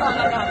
No, no.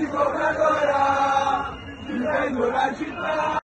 Thank you, brother.